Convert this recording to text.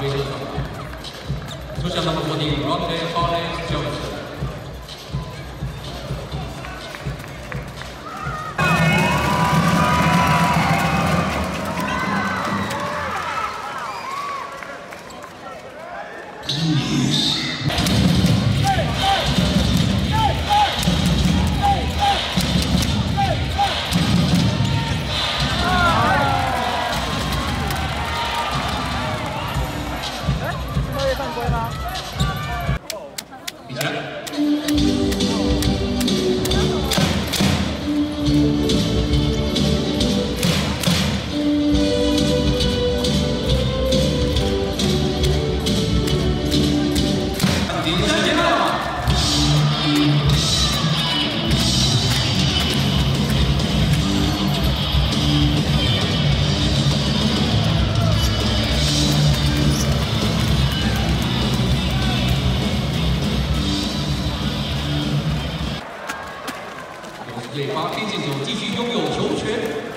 巴尔贝克上场。出场 number 14, Ronde Hollis Johnson. 犯规吗比赛北方天线球继续拥有球权。